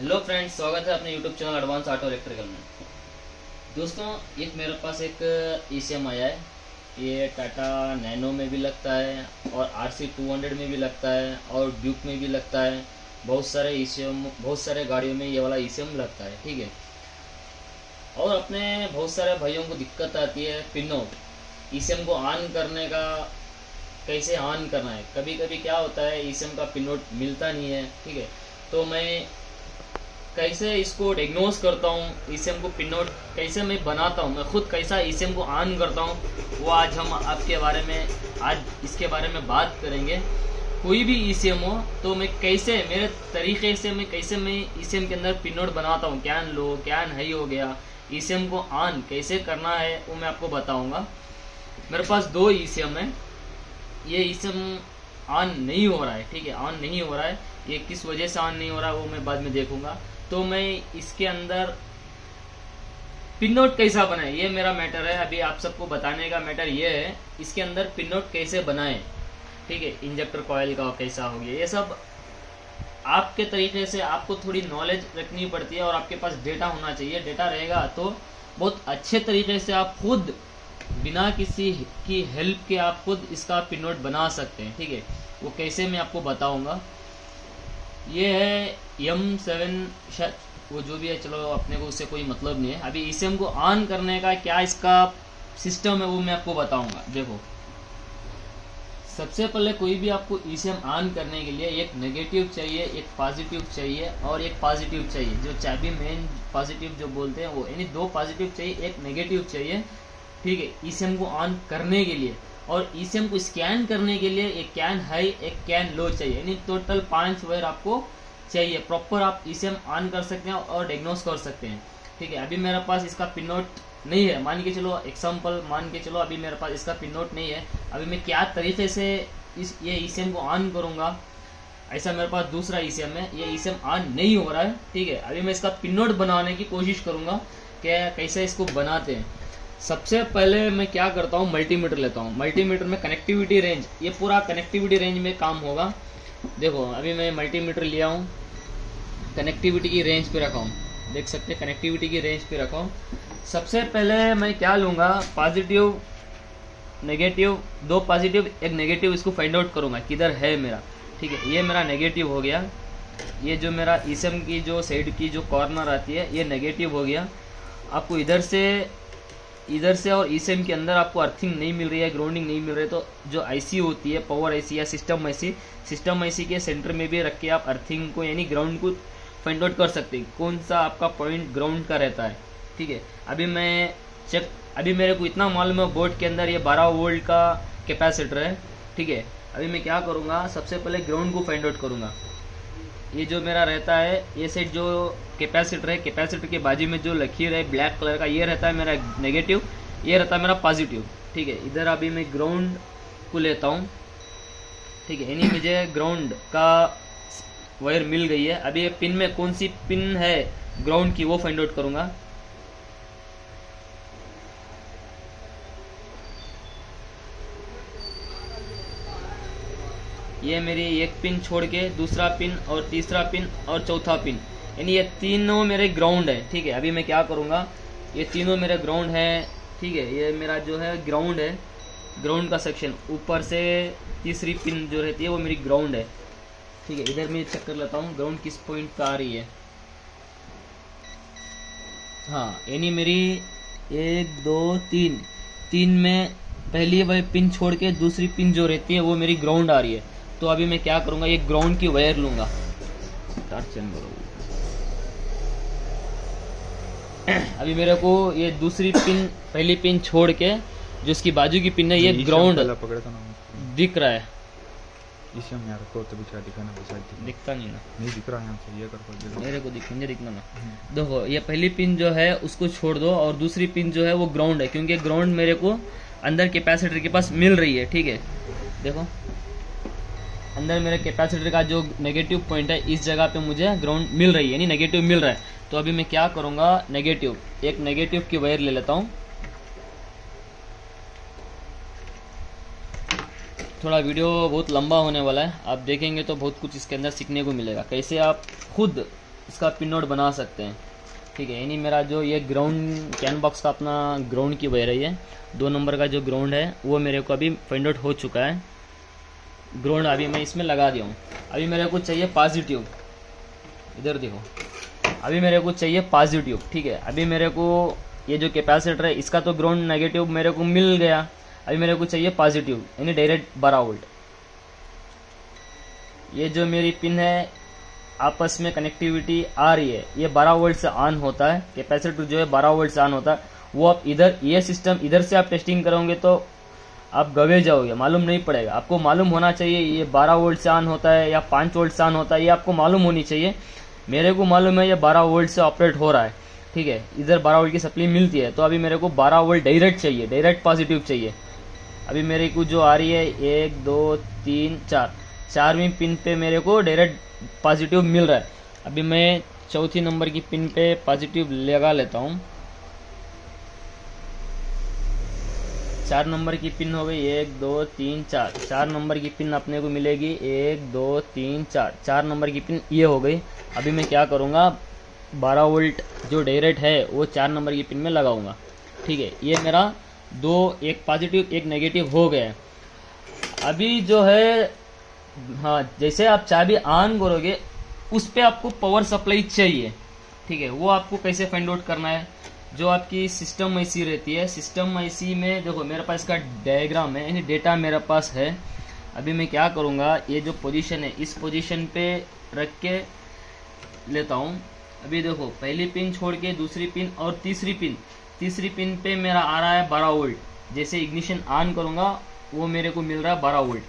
Hello friends स्वागत है अपने YouTube channel advance auto electrical में। दोस्तों, एक मेरे पास एक ईसीएम आया है। ये टाटा नैनो में भी लगता है और आर सी टू हंड्रेड में भी लगता है और ड्यूक में भी लगता है। बहुत सारे ईसीएम बहुत सारे गाड़ियों में ये वाला ईसीएम लगता है, ठीक है? और अपने बहुत सारे भाइयों को दिक्कत आती है, पिनो ई को ऑन करने का कैसे ऑन करना है? कभी कभी क्या होता है ईसीएम का पिन नोट मिलता नहीं है, ठीक है? तो मैं कैसे इसको डिग्नोज करता हूँ ईसीएम को पिन नोट कैसे मैं बनाता हूँ, मैं खुद कैसा ईसीएम को ऑन करता हूँ, वो आज हम आपके बारे में, आज इसके बारे में बात करेंगे। कोई भी ईसीएम हो तो मैं कैसे, मेरे तरीके से मैं कैसे मैं ईसीएम के अंदर पिन नोट बनाता हूँ कैन लो कैन हाई हो गया ईसीएम को ऑन कैसे करना है, वो मैं आपको बताऊँगा। मेरे पास दो ईसीएम है, ये ईसीएम ऑन नहीं हो रहा है, ठीक है ऑन नहीं हो रहा है, ये किस वजह से ऑन नहीं हो रहा है, वो मैं बाद में देखूँगा। तो मैं इसके अंदर पिन नोट कैसा बनाए? ये मेरा मैटर है। अभी आप सबको बताने का मैटर ये है, इसके अंदर पिन नोट कैसे बनाए? ठीक है, इंजेक्टर कॉयल का कैसा हो गया? ये सब आपके तरीके से आपको थोड़ी नॉलेज रखनी पड़ती है और आपके पास डेटा होना चाहिए। डेटा रहेगा तो बहुत अच्छे तरीके से आप खुद, बिना किसी की हेल्प के आप खुद इसका पिन नोट बना सकते हैं। ठीक है, वो कैसे मैं आपको बताऊँगा। ये है एम सेवन वो जो भी है, चलो अपने को उससे कोई मतलब नहीं है। अभी ई को ऑन करने का क्या इसका सिस्टम है, वो मैं आपको बताऊँगा। देखो, सबसे पहले कोई भी आपको ईसीएम ऑन करने के लिए एक नेगेटिव चाहिए, एक पॉजिटिव चाहिए और एक पॉजिटिव चाहिए। जो चाबी मेन पॉजिटिव जो बोलते हैं, वो यानी दो पॉजिटिव चाहिए, एक नेगेटिव चाहिए। ठीक है ईसीएम को ऑन करने के लिए। और ईसीएम को स्कैन करने के लिए एक कैन हाई एक कैन लो चाहिए। यानी टोटल पाँच वायर आपको चाहिए। प्रॉपर आप ईसीएम ऑन कर सकते हैं और डायग्नोस कर सकते हैं। ठीक है? अभी मेरे पास इसका पिन नोट नहीं है। मान के चलो एग्ज़ाम्पल मान के चलो, अभी मेरे पास इसका पिन नोट नहीं है। अभी मैं क्या तरीके से इस, ये ईसीएम को ऑन करूँगा? ऐसा मेरे पास दूसरा ईसीएम है। ये ईसीएम ऑन नहीं हो रहा है। ठीक है? अभी मैं इसका पिन नोट बनाने की कोशिश करूँगा कि कैसे इसको बनाते हैं। सबसे पहले मैं क्या करता हूँ? मल्टीमीटर लेता हूँ। मल्टीमीटर में कनेक्टिविटी रेंज ये पूरा कनेक्टिविटी रेंज में काम होगा। देखो, अभी मैं मल्टीमीटर लिया हूँ। कनेक्टिविटी की रेंज पे रखा हूँ। देख सकते हैं कनेक्टिविटी की रेंज पे रखा हूँ। सबसे पहले मैं क्या लूँगा? पॉजिटिव नेगेटिव दो पॉजिटिव एक नेगेटिव इसको फाइंड आउट करूँगा किधर है मेरा। ठीक है, ये मेरा नेगेटिव हो गया। ये जो मेरा ईसम की जो साइड की जो कॉर्नर आती है, ये नेगेटिव हो गया। आपको इधर से इधर से और ई के अंदर आपको अर्थिंग नहीं मिल रही है ग्राउंडिंग नहीं मिल रही है तो जो आईसी होती है पावर आईसी या सिस्टम आईसी सिस्टम आईसी के सेंटर में भी रख के आप अर्थिंग को यानी ग्राउंड को फाइंड आउट कर सकते हैं, कौन सा आपका पॉइंट ग्राउंड का रहता है, ठीक है? अभी मैं चेक अभी मेरे को इतना मालूम है बोर्ड के अंदर ये बारह वोल्ट का कैपेसिटर है, ठीक है? अभी मैं क्या करूँगा, सबसे पहले ग्राउंड को फाइंड आउट करूँगा। ये जो मेरा रहता है, ये सेट जो कैपेसिटर है कैपेसिटर के बाजू में जो लकीर है ब्लैक कलर का, ये रहता है मेरा नेगेटिव ये रहता है मेरा पॉजिटिव ठीक है? इधर अभी मैं ग्राउंड को लेता हूँ, ठीक है? यानी मुझे ग्राउंड का वायर मिल गई है। अभी ये पिन में कौन सी पिन है ग्राउंड की, वो फाइंड आउट करूँगा। ये मेरी एक पिन छोड़ के दूसरा पिन और तीसरा पिन और चौथा पिन। यानी ये तीनों मेरे ग्राउंड है, ठीक है? अभी मैं क्या करूँगा? ये तीनों मेरे ग्राउंड है, ठीक है? ये मेरा जो है ग्राउंड है ग्राउंड का सेक्शन ऊपर से तीसरी पिन जो रहती है, वो मेरी ग्राउंड है। ठीक है, इधर मैं चेक कर लेता हूँ ग्राउंड किस पॉइंट का आ रही है। हाँ यानी मेरी एक, दो, तीन। तीन में पहली वह पिन छोड़ के दूसरी पिन जो रहती है, वो मेरी ग्राउंड आ रही है। तो अभी मैं क्या करूँगा? ये ग्राउंड की वायर लूँगा। अभी मेरे को ये दूसरी पिन पहली पिन छोड़ के जो इसकी बाजू की पिन है ये ग्राउंड दिख रहा है। इसे हम यार को तो बिचारा दिखाना दिखता नहीं ना। नहीं दिख रहा यहाँ से ये कर मेरे को दिखना ना। देखो ये पहली पिन जो है उसको छोड़ दो और दूसरी पिन जो है वो ग्राउंड है क्योंकि ग्राउंड मेरे को अंदर कैपेसिटर के पास मिल रही है ठीक है? देखो। अंदर मेरे कैपेसिटर का जो नेगेटिव पॉइंट है, इस जगह पे मुझे ग्राउंड मिल रही है, यानी नेगेटिव मिल रहा है। तो अभी मैं क्या करूँगा? नेगेटिव एक नेगेटिव की वायर ले लेता हूँ। थोड़ा वीडियो बहुत लंबा होने वाला है। आप देखेंगे तो बहुत कुछ इसके अंदर सीखने को मिलेगा। कैसे आप खुद इसका पिन नोड बना सकते हैं। ठीक है, यानी मेरा जो ये ग्राउंड कैन बॉक्स का अपना ग्राउंड की वह रही है दो नंबर का जो ग्राउंड है, वो मेरे को अभी फाइंड आउट हो चुका है। ग्राउंड अभी मैं इसमें लगा दिया हूँ। अभी मेरे को चाहिए पॉजिटिव इधर देखो। अभी मेरे को चाहिए पॉजिटिव ठीक है? अभी मेरे को ये जो कैपेसिटर है, इसका तो ग्राउंड नेगेटिव मेरे को मिल गया। अभी मेरे को चाहिए पॉजिटिव यानी डायरेक्ट बारह वोल्ट ये जो मेरी पिन है, आपस में कनेक्टिविटी आ रही है। ये 12 वोल्ट से ऑन होता है। कैपेसिटर जो है 12 वोल्ट से ऑन होता है। वो आप इधर, ये सिस्टम इधर से आप टेस्टिंग करोगे तो आप गवे जाओगे, मालूम नहीं पड़ेगा। आपको मालूम होना चाहिए, ये 12 वोल्ट से ऑन होता है या 5 वोल्ट से ऑन होता है, ये आपको मालूम होनी चाहिए। मेरे को मालूम है ये 12 वोल्ट से ऑपरेट हो रहा है, ठीक है? इधर 12 वोल्ट की सप्लाई मिलती है तो अभी मेरे को 12 वोल्ट डायरेक्ट चाहिए डायरेक्ट पॉजिटिव चाहिए। अभी मेरे को जो आ रही है, एक, दो, तीन, चार। चारवीं पिन पे मेरे को डायरेक्ट पॉजिटिव मिल रहा है। अभी मैं चौथी नंबर की पिन पे पॉजिटिव लगा लेता हूँ। चार नंबर की पिन हो गई, एक, दो, तीन, चार। चार नंबर की पिन अपने को मिलेगी। एक, दो, तीन, चार। चार नंबर की पिन ये हो गई। अभी मैं क्या करूँगा, बारह वोल्ट जो डायरेक्ट है, वो चार नंबर की पिन में लगाऊँगा। ठीक है, ये मेरा दो, एक पॉजिटिव एक नेगेटिव हो गया है। अभी जो है हाँ जैसे आप चाबी ऑन करोगे, उस पर आपको पावर सप्लाई चाहिए। ठीक है, वो आपको कैसे फाइंड आउट करना है? जो आपकी सिस्टम आईसी रहती है सिस्टम आईसी में देखो, मेरे पास इसका डायग्राम है, यानी डेटा मेरे पास है। अभी मैं क्या करूँगा, ये जो पोजीशन है, इस पोजीशन पे रख के लेता हूँ। अभी देखो, पहली पिन छोड़ के दूसरी पिन और तीसरी पिन तीसरी पिन पे मेरा आ रहा है बारह वोल्ट जैसे इग्निशन ऑन करूँगा, वो मेरे को मिल रहा है बारह वोल्ट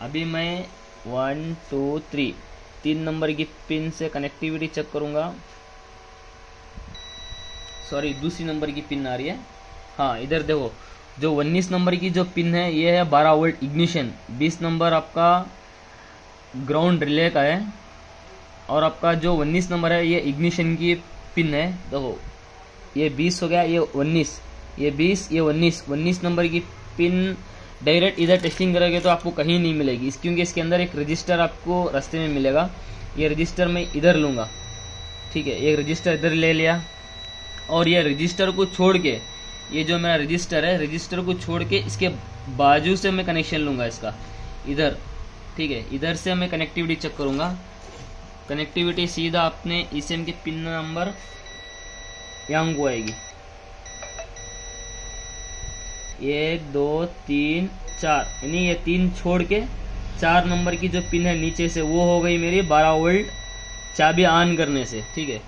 अभी मैं वन टू थ्री तीन नंबर की पिन से कनेक्टिविटी चेक करूँगा। सॉरी दूसरी नंबर की पिन आ रही है। हाँ इधर देखो, जो उन्नीस नंबर की जो पिन है, ये है बारह वोल्ट इग्निशन बीस नंबर आपका ग्राउंड रिले का है, और आपका जो उन्नीस नंबर है, ये इग्निशन की पिन है। देखो, ये बीस हो गया, ये उन्नीस, ये बीस, ये उन्नीस। उन्नीस नंबर की पिन डायरेक्ट इधर टेस्टिंग करोगे तो आपको कहीं नहीं मिलेगी। इस क्योंकि इसके अंदर एक रजिस्टर आपको रास्ते में मिलेगा। ये रजिस्टर मैं इधर लूँगा। ठीक है, एक रजिस्टर इधर ले लिया। और ये रजिस्टर को छोड़ के, ये जो मेरा रजिस्टर है रजिस्टर को छोड़ के इसके बाजू से मैं कनेक्शन लूँगा इसका। इधर, ठीक है, इधर से मैं कनेक्टिविटी चेक करूँगा। कनेक्टिविटी सीधा अपने ई के पिन नंबर यहाँ को आएगी। एक, दो, तीन, चार, यानी ये तीन छोड़ के चार नंबर की जो पिन है नीचे से, वो हो गई मेरी बारह वोल्ट चाबी ऑन करने से, ठीक है।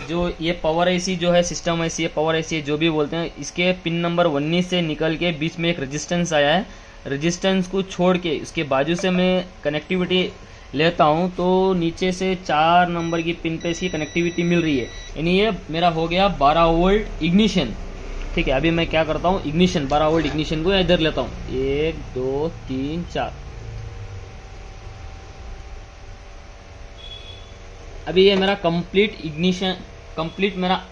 जो ये पावर एसी जो है सिस्टम एसी है पावर एसी जो भी बोलते हैं, इसके पिन नंबर उन्नीस से निकल के बीच में एक रेजिस्टेंस आया है। रेजिस्टेंस को छोड़ के, उसके बाजू से मैं कनेक्टिविटी लेता हूँ तो नीचे से चार नंबर की पिन पे इसकी कनेक्टिविटी मिल रही है। यानी ये मेरा हो गया बारह वोल्ट इग्निशन ठीक है, अभी मैं क्या करता हूँ इग्निशन बारह वोल्ट इग्निशन को इधर लेता हूँ। एक, दो, तीन, चार। अभी ये मेरा कंप्लीट इग्निशन कंप्लीट मेरा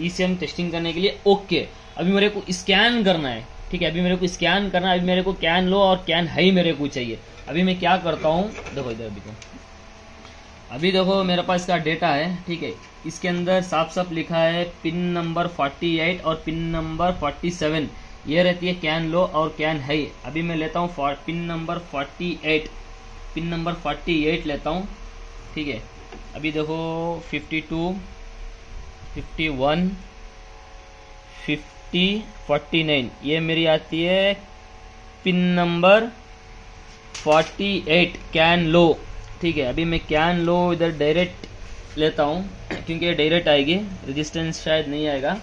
ईसीएम टेस्टिंग करने के लिए ओके अभी मेरे को स्कैन करना है, ठीक है? अभी मेरे को स्कैन करना है, अभी मेरे को कैन लो और कैन हाई मेरे को चाहिए। अभी मैं क्या करता हूँ, देखो इधर देखो अभी देखो मेरे पास इसका डेटा है, ठीक है? इसके अंदर साफ़ साफ़ लिखा है पिन नंबर 48 और पिन नंबर 47 ये रहती है कैन लो और कैन हाई अभी मैं लेता हूँ पिन नंबर 48 पिन नंबर 48 लेता हूँ, ठीक है? अभी देखो 52 51 50 49 ये मेरी आती है पिन नंबर 48 कैन लो ठीक है, अभी मैं कैन लो इधर डायरेक्ट लेता हूँ, क्योंकि डायरेक्ट आएगी रेजिस्टेंस शायद नहीं आएगा।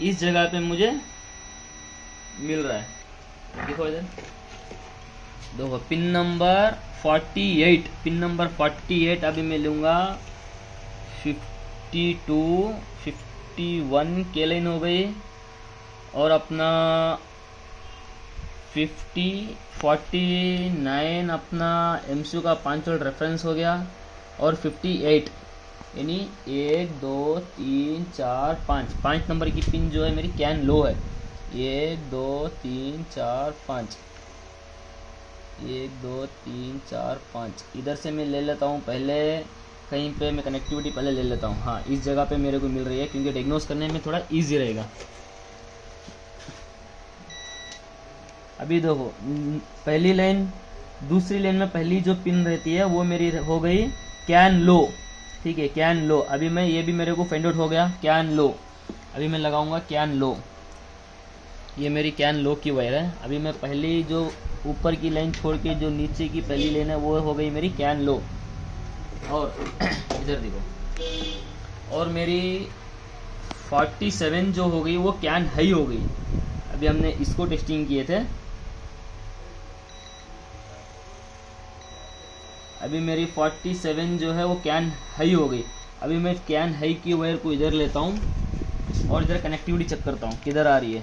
इस जगह पे मुझे मिल रहा है। देखो इधर। देखो, पिन नंबर 48 पिन नंबर 48 अभी मैं लूँगा। 52 51 के लाइन हो गई। और अपना 50 49 अपना एम का पाँच रेफरेंस हो गया। और 58 यानी एक, दो, तीन, चार, पाँच। पाँच नंबर की पिन जो है मेरी कैन लो है। एक, दो, तीन, चार, पाँच। एक, दो, तीन, चार, पाँच। इधर से मैं ले लेता हूँ। पहले कहीं पे मैं कनेक्टिविटी पहले ले लेता हूँ। हाँ इस जगह पे मेरे को मिल रही है क्योंकि डायग्नोस करने में थोड़ा इजी रहेगा। अभी देखो पहली लाइन दूसरी लाइन में पहली जो पिन रहती है, वो मेरी हो गई कैन लो। ठीक है कैन लो? अभी मैं, ये भी मेरे को फाइंड आउट हो गया कैन लो? अभी मैं लगाऊँगा कैन लो? ये मेरी कैन लो की वायर है। अभी मैं पहली जो ऊपर की लाइन छोड़ के जो नीचे की पहली लाइन है, वो हो गई मेरी कैन लो। और इधर देखो। और मेरी 47 जो हो गई, वो कैन हाई हो गई। अभी हमने इसको टेस्टिंग किए थे। अभी मेरी 47 जो है वो कैन हाई हो गई। अभी मैं कैन हाई की वायर को इधर लेता हूँ और इधर कनेक्टिविटी चेक करता हूँ, किधर आ रही है।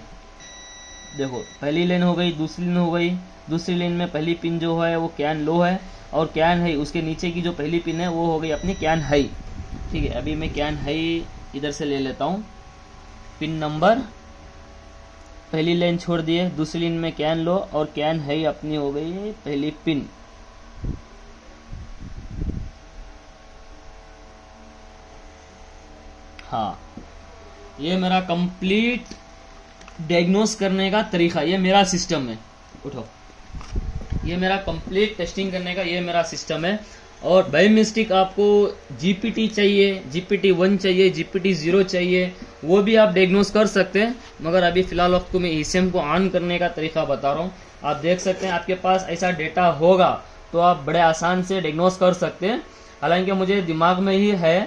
देखो, पहली लेन हो गई, दूसरी लाइन हो गई। दूसरी लेन में पहली पिन जो है वो कैन लो है और कैन हाई उसके नीचे की जो पहली पिन है वो हो गई अपनी कैन हाई ठीक है, अभी मैं कैन हाई इधर से ले लेता हूँ। पिन नंबर पहली लाइन छोड़ दिए, दूसरी लाइन में कैन लो और कैन हाई अपनी हो गई पहली पिन हाँ। ये मेरा कंप्लीट डायग्नोस करने का तरीका, ये मेरा सिस्टम है। उठो। ये मेरा कंप्लीट टेस्टिंग करने का, ये मेरा सिस्टम है। और बाई मिस्टेक आपको जीपीटी चाहिए जीपीटी वन चाहिए जीपीटी ज़ीरो चाहिए, वो भी आप डायग्नोस कर सकते हैं। मगर अभी फ़िलहाल आपको मैं ईसीएम को ऑन करने का तरीका बता रहा हूँ। आप देख सकते हैं, आपके पास ऐसा डेटा होगा तो आप बड़े आसान से डायग्नोस कर सकते हैं। हालाँकि मुझे दिमाग में ही है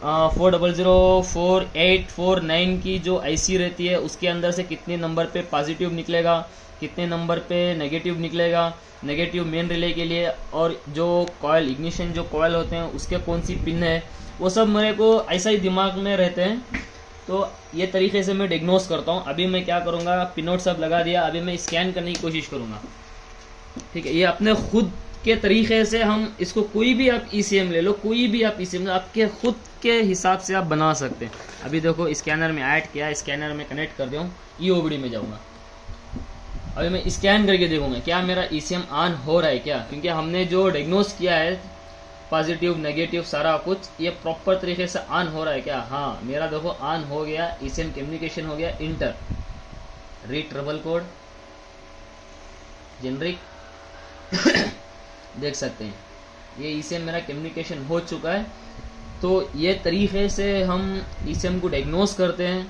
four double zero four eight four nine की जो आईसी रहती है, उसके अंदर से कितने नंबर पे पॉजिटिव निकलेगा, कितने नंबर पे नेगेटिव निकलेगा नेगेटिव मेन रिले के लिए, और जो कॉयल इग्निशन जो कॉयल होते हैं, उसके कौन सी पिन है, वो सब मेरे को ऐसा ही दिमाग में रहते हैं। तो ये तरीके से मैं डिग्नोस करता हूँ। अभी मैं क्या करूँगा पिनोट सब लगा दिया, अभी मैं स्कैन करने की कोशिश करूँगा। ठीक है, ये अपने खुद के तरीके से हम इसको कोई भी आप ईसीएम ले लो, कोई भी आप ईसीएम आपके खुद के हिसाब से आप बना सकते हैं। अभी देखो, स्कैनर में ऐड किया, स्कैनर में कनेक्ट कर दूँ ई ओबीडी में जाऊँगा। अभी मैं स्कैन करके देखूँगा, क्या मेरा ईसीएम ऑन हो रहा है क्या? क्योंकि हमने जो डायग्नोस किया है पॉजिटिव नेगेटिव सारा कुछ, ये प्रॉपर तरीके से ऑन हो रहा है क्या? हाँ मेरा देखो ऑन हो गया ईसीएम कम्युनिकेशन हो गया enter read trouble code generic देख सकते हैं। ये ईसीएम मेरा कम्युनिकेशन हो चुका है। तो ये तरीके से हम ईसीएम को डायग्नोस करते हैं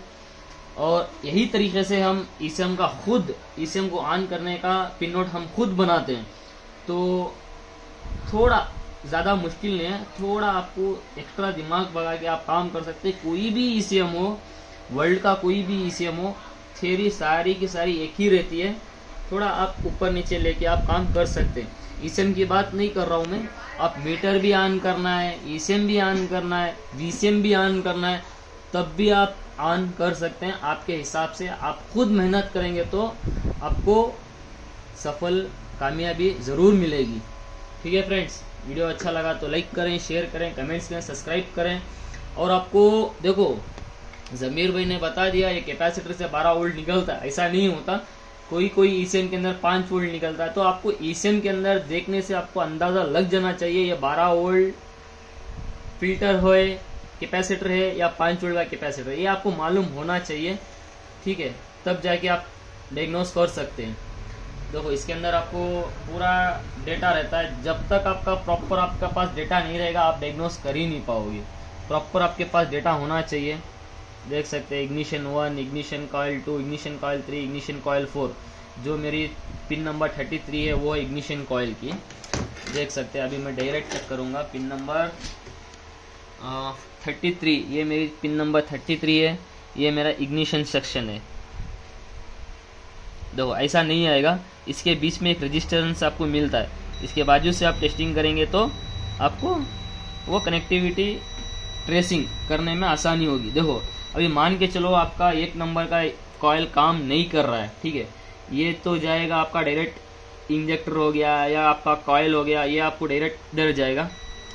और यही तरीके से हम ईसीएम का खुद ईसीएम को ऑन करने का पिन नोट हम खुद बनाते हैं। तो थोड़ा ज़्यादा मुश्किल नहीं है। थोड़ा आपको एक्स्ट्रा दिमाग लगा के आप काम कर सकते हैं। कोई भी ईसीएम हो वर्ल्ड का कोई भी ईसीएम हो थेरी सारी की सारी एक ही रहती है। थोड़ा आप ऊपर नीचे लेके आप काम कर सकते हैं। ईसीएम की बात नहीं कर रहा हूँ मैं। आप मीटर भी ऑन करना है ईसीएम भी ऑन करना है वीसीएम भी ऑन करना है, तब भी आप ऑन कर सकते हैं। आपके हिसाब से आप खुद मेहनत करेंगे तो आपको सफल कामयाबी ज़रूर मिलेगी। ठीक है फ्रेंड्स, वीडियो अच्छा लगा तो लाइक करें शेयर करें कमेंट्स करें सब्सक्राइब करें। और आपको, देखो, जमीर भाई ने बता दिया, ये कैपेसिटर से 12 वोल्ट निकलता है, ऐसा नहीं होता। कोई कोई ईसीएम के अंदर 5 वोल्ट निकलता है तो आपको ईसीएम के अंदर देखने से आपको अंदाज़ा लग जाना चाहिए, ये 12 वोल्ट फ़िल्टर हो कैपेसिटर है, या पाँच वोल्ट का कैपेसिटर ये आपको मालूम होना चाहिए, ठीक है? तब जाके आप डायग्नोस कर सकते हैं। देखो, इसके अंदर आपको पूरा डेटा रहता है। जब तक आपका प्रॉपर आपका पास डेटा नहीं रहेगा, आप डायग्नोस कर ही नहीं पाओगे। प्रॉपर आपके पास डेटा होना चाहिए। देख सकते हैं ignition one ignition coil two ignition coil three ignition coil four जो मेरी पिन नंबर थर्टी थ्री है, वो है इग्निशन कॉयल की। देख सकते हैं, अभी मैं डायरेक्ट चेक करूँगा पिन नंबर थर्टी थ्री ये मेरी पिन नंबर थर्टी थ्री है, ये मेरा इग्निशन सेक्शन है। देखो, ऐसा नहीं आएगा। इसके बीच में एक रजिस्टरेंस आपको मिलता है। इसके बाजू से आप टेस्टिंग करेंगे तो आपको वो कनेक्टिविटी ट्रेसिंग करने में आसानी होगी। देखो अभी मान के चलो आपका एक नंबर का कॉयल काम नहीं कर रहा है, ठीक है? ये तो जाएगा, आपका डायरेक्ट इंजेक्टर हो गया या आपका कॉयल हो गया, ये आपको डायरेक्ट इधर जाएगा,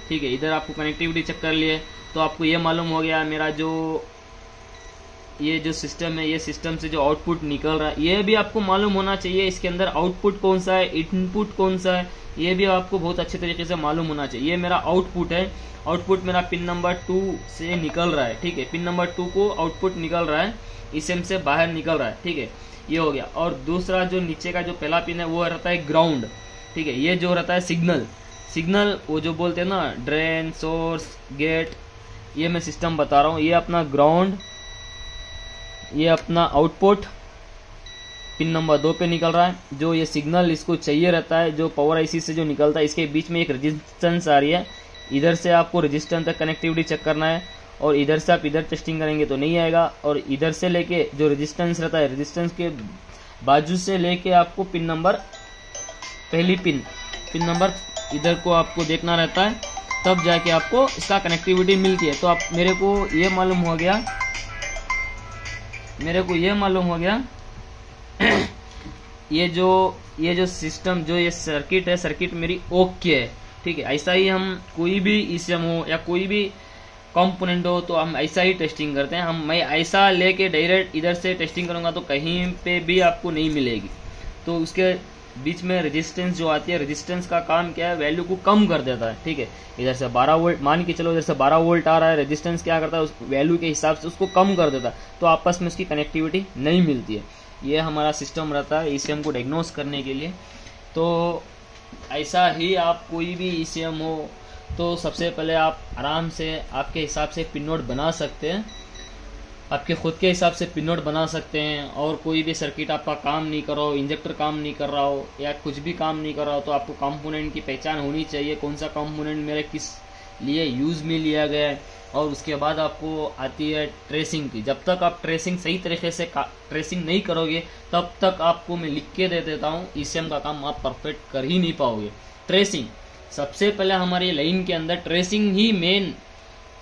ठीक है? इधर आपको कनेक्टिविटी चेक कर लिए तो आपको ये मालूम हो गया, मेरा जो ये जो सिस्टम है, ये सिस्टम से जो आउटपुट निकल रहा है, ये भी आपको मालूम होना चाहिए, इसके अंदर आउटपुट कौन सा है इनपुट कौन सा है, ये भी आपको बहुत अच्छे तरीके से मालूम होना चाहिए। ये मेरा आउटपुट है आउटपुट मेरा पिन नंबर टू से निकल रहा है, ठीक है? पिन नंबर टू को आउटपुट निकल रहा है इसम से बाहर निकल रहा है, ठीक है? ये हो गया। और दूसरा जो नीचे का जो पहला पिन है, वो रहता है ग्राउंड ठीक है? ये जो रहता है सिग्नल सिग्नल वो जो बोलते हैं ना ड्रेन सोर्स गेट ये मैं सिस्टम बता रहा हूँ। ये अपना ग्राउंड ये अपना आउटपुट पिन नंबर दो पे निकल रहा है, जो ये सिग्नल इसको चाहिए रहता है, जो पावर आईसी से जो निकलता है, इसके बीच में एक रेजिस्टेंस आ रही है। इधर से आपको रेजिस्टेंस तक कनेक्टिविटी चेक करना है, और इधर से आप इधर टेस्टिंग करेंगे तो नहीं आएगा, और इधर से लेके जो रेजिस्टेंस रहता है रेजिस्टेंस के बाजू से लेके आपको पिन नंबर पहली पिन पिन नंबर इधर को आपको देखना रहता है, तब जाके आपको इसका कनेक्टिविटी मिलती है। तो आप, मेरे को ये मालूम हो गया मेरे को ये मालूम हो गया, ये जो ये जो सिस्टम जो ये सर्किट है सर्किट मेरी ओके है, ठीक है? ऐसा ही हम कोई भी ईसीएम हो या कोई भी कंपोनेंट हो तो हम ऐसा ही टेस्टिंग करते हैं। हम, मैं ऐसा लेके डायरेक्ट इधर से टेस्टिंग करूँगा तो कहीं पे भी आपको नहीं मिलेगी। तो उसके बीच में रेजिस्टेंस जो आती है रेजिस्टेंस का काम क्या है? वैल्यू को कम कर देता है, ठीक है? इधर से 12 वोल्ट मान के चलो इधर से 12 वोल्ट आ रहा है रेजिस्टेंस क्या करता है? उस वैल्यू के हिसाब से उसको कम कर देता है तो आपस में उसकी कनेक्टिविटी नहीं मिलती है। ये हमारा सिस्टम रहता है ईसीएम को डायग्नोस करने के लिए। तो ऐसा ही आप कोई भी ईसीएम हो तो सबसे पहले आप आराम से आपके हिसाब से पिन नोट बना सकते हैं। आपके खुद के हिसाब से पिन नोट बना सकते हैं और कोई भी सर्किट आपका काम नहीं कर रहा हो इंजेक्टर काम नहीं कर रहा हो या कुछ भी काम नहीं कर रहा हो तो आपको कंपोनेंट की पहचान होनी चाहिए, कौन सा कंपोनेंट मेरे किस लिए यूज़ में लिया गया है। और उसके बाद आपको आती है ट्रेसिंग की। जब तक आप ट्रेसिंग सही तरीके से ट्रेसिंग नहीं करोगे, तब तक आपको मैं लिख के दे देता हूँ ईसीएम का काम आप परफेक्ट कर ही नहीं पाओगे। ट्रेसिंग सबसे पहले हमारी लाइन के अंदर ट्रेसिंग ही मेन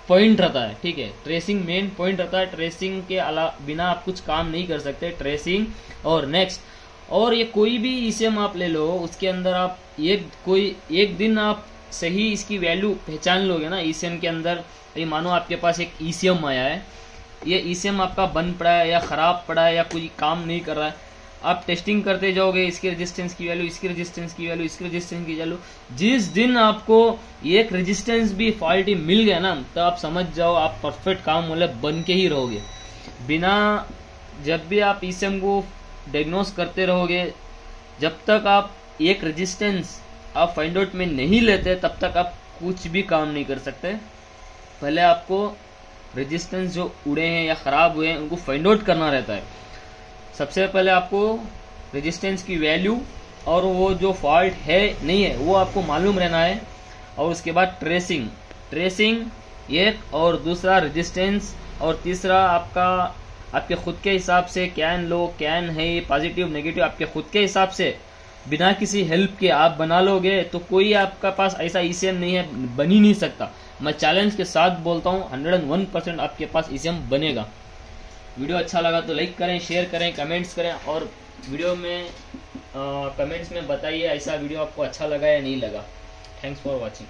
पॉइंट रहता है, ठीक है? ट्रेसिंग मेन पॉइंट रहता है ट्रेसिंग के अलावा बिना आप कुछ काम नहीं कर सकते ट्रेसिंग और नेक्स्ट और ये कोई भी ईसीएम आप ले लो, उसके अंदर आप एक कोई, एक दिन आप सही इसकी वैल्यू पहचान लोगे ना ईसीएम के अंदर, ये मानो आपके पास एक ईसीएम आया है, ये ईसीएम आपका बंद पड़ा है या खराब पड़ा है या कोई काम नहीं कर रहा है आप टेस्टिंग करते जाओगे, इसके रेजिस्टेंस की वैल्यू इसके रेजिस्टेंस की वैल्यू इसके रेजिस्टेंस की वैल्यू जिस दिन आपको एक रेजिस्टेंस भी फॉल्टी मिल गया ना तो आप समझ जाओ, आप परफेक्ट काम मतलब बन के ही रहोगे। बिना जब भी आप ईसीएम को डायग्नोस करते रहोगे, जब तक आप एक रेजिस्टेंस आप फाइंड आउट में नहीं लेते, तब तक आप कुछ भी काम नहीं कर सकते। पहले आपको रेजिस्टेंस जो उड़े हैं या खराब हुए हैं, उनको फाइंड आउट करना रहता है। सबसे पहले आपको रेजिस्टेंस की वैल्यू और वो जो फॉल्ट है, नहीं है, वो आपको मालूम रहना है। और उसके बाद ट्रेसिंग ट्रेसिंग एक और दूसरा रेजिस्टेंस और तीसरा आपका, आपके खुद के हिसाब से कैन लो कैन है पॉजिटिव नेगेटिव आपके खुद के हिसाब से। बिना किसी हेल्प के आप बना लोगे तो कोई आपका पास ऐसा ईसीएम नहीं है, बन ही नहीं सकता। मैं चैलेंज के साथ बोलता हूँ हंड्रेड एंड वन परसेंट आपके पास ईसीएम बनेगा। वीडियो अच्छा लगा तो लाइक करें, शेयर करें, कमेंट्स करें और वीडियो में कमेंट्स में बताइए ऐसा वीडियो आपको अच्छा लगा या नहीं लगा। Thanks for watching